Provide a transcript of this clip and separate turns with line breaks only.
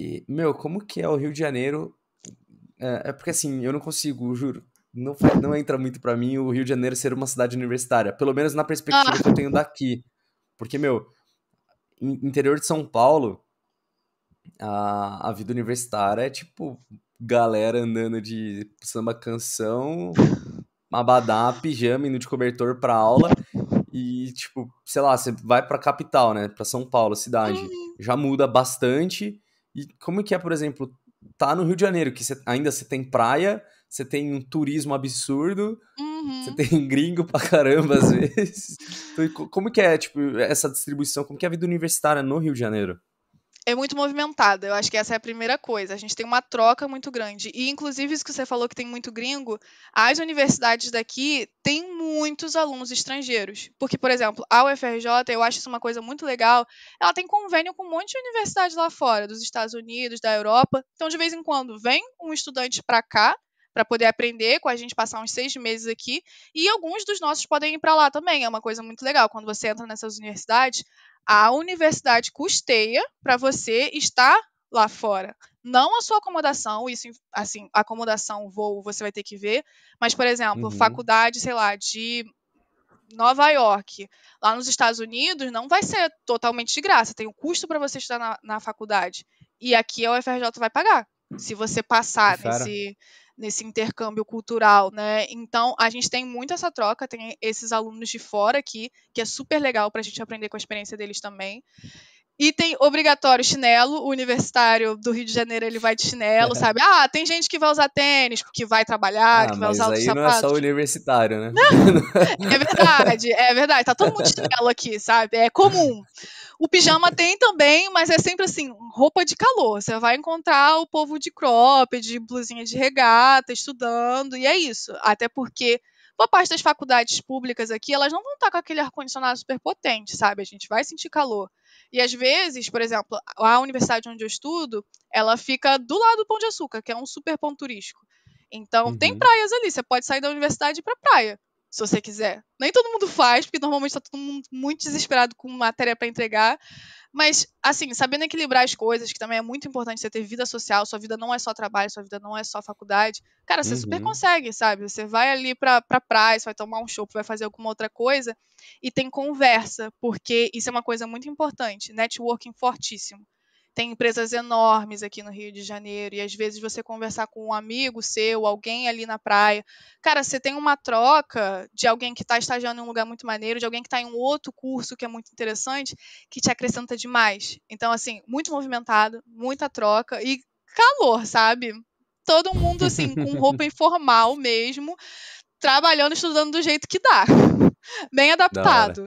E, meu, como que é o Rio de Janeiro? É, é porque assim, eu não consigo, juro. Não, não entra muito para mim o Rio de Janeiro ser uma cidade universitária. Pelo menos na perspectiva ah. que eu tenho daqui. Porque, meu, interior de São Paulo, a, a vida universitária é tipo galera andando de samba canção, abadá, pijama, indo de cobertor pra aula. E, tipo, sei lá, você vai pra capital, né? Pra São Paulo, cidade. Uhum. Já muda bastante. E como que é, por exemplo, tá no Rio de Janeiro, que cê, ainda você tem praia, você tem um turismo absurdo, uhum. você tem gringo pra caramba às vezes. Então, como que é, tipo, essa distribuição? Como que é a vida universitária no Rio de Janeiro?
É muito movimentada. Eu acho que essa é a primeira coisa. A gente tem uma troca muito grande. E, inclusive, isso que você falou que tem muito gringo, as universidades daqui têm muitos alunos estrangeiros. Porque, por exemplo, a UFRJ, eu acho isso uma coisa muito legal, ela tem convênio com um monte de universidades lá fora, dos Estados Unidos, da Europa. Então, de vez em quando, vem um estudante para cá, para poder aprender com a gente, passar uns seis meses aqui. E alguns dos nossos podem ir para lá também. É uma coisa muito legal. Quando você entra nessas universidades, a universidade custeia para você estar lá fora. Não a sua acomodação, isso, assim, acomodação, voo, você vai ter que ver. Mas, por exemplo, uhum. faculdade, sei lá, de Nova York, lá nos Estados Unidos, não vai ser totalmente de graça. Tem o um custo para você estudar na, na, faculdade. E aqui a UFRJ vai pagar. Se você passar nesse, nesse intercâmbio cultural, né? Então, a gente tem muito essa troca, tem esses alunos de fora aqui, que é super legal para a gente aprender com a experiência deles também. Item obrigatório, chinelo. O universitário do Rio de Janeiro, ele vai de chinelo, sabe? Ah, tem gente que vai usar tênis, que vai trabalhar, ah, que vai usar
outros
sapatos.
não é só universitário, né?
é verdade, é verdade. Tá todo mundo de chinelo aqui, sabe? É comum. O pijama tem também, mas é sempre assim, roupa de calor. Você vai encontrar o povo de cropped, de blusinha de regata, estudando, e é isso. Até porque boa parte das faculdades públicas aqui, elas não vão estar com aquele ar-condicionado super potente, sabe? A gente vai sentir calor. E às vezes, por exemplo, a universidade onde eu estudo, ela fica do lado do Pão de Açúcar, que é um super ponto turístico. Então, uhum. tem praias ali, você pode sair da universidade para praia, se você quiser. Nem todo mundo faz, porque normalmente está todo mundo muito desesperado com matéria para entregar. Mas, assim, sabendo equilibrar as coisas, que também é muito importante você ter vida social, sua vida não é só trabalho, sua vida não é só faculdade. Cara, você uhum. super consegue, sabe? Você vai ali pra, pra praia, você vai tomar um chopp, vai fazer alguma outra coisa, e tem conversa, porque isso é uma coisa muito importante. Networking fortíssimo tem empresas enormes aqui no Rio de Janeiro, e às vezes você conversar com um amigo seu, alguém ali na praia. Cara, você tem uma troca de alguém que está estagiando em um lugar muito maneiro, de alguém que está em um outro curso que é muito interessante, que te acrescenta demais. Então, assim, muito movimentado, muita troca e calor, sabe? Todo mundo, assim, com roupa informal mesmo, trabalhando, estudando do jeito que dá. Bem adaptado.